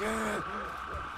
Yeah.